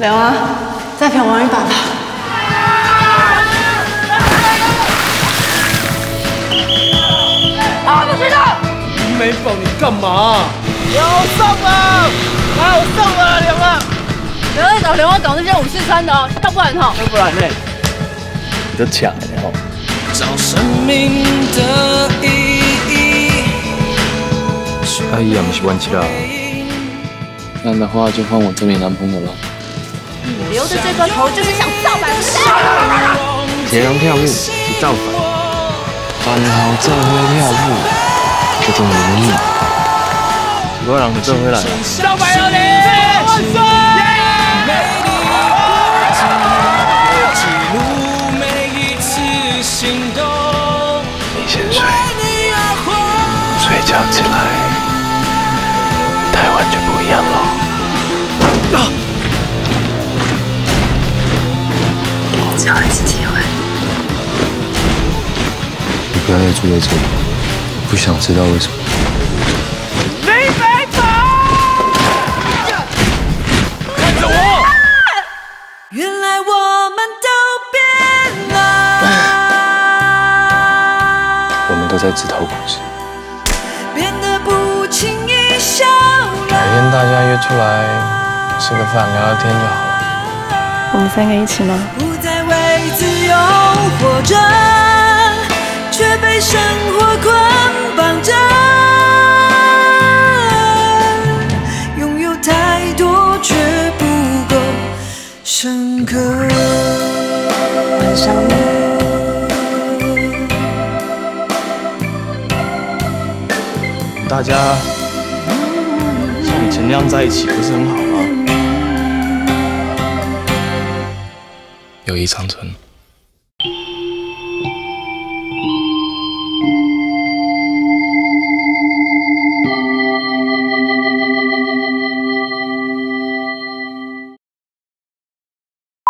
梁啊，再陪王一把吧。啊，不知道。没宝，你干嘛？有送啊！还有送啊，梁王！不要再找梁王搞那些五四三的哦，要不然哈。要不然呢？你都抢了哈。找生命的意义。阿姨也不是弯起啦。这样的话就换我做你男朋友了。你留的这个头就是想造反是不是？铁狼跳舞是造反，办好这回跳舞，这种名义，几个人就做回来。造反有理，万岁！你先睡，睡觉起来，最后一次机会，你不要再住在这里，不想知道为什么。李飞跑！看着我！原来我们都变了。我们都在自讨苦吃。变得不轻易笑改天大家约出来吃个饭聊聊天就好了。我们三个一起吗？不再为自由活着，却被生活捆绑着。拥有太多，却不够深刻。很想你。大家像以前那样在一起，不是很好吗？友谊长存。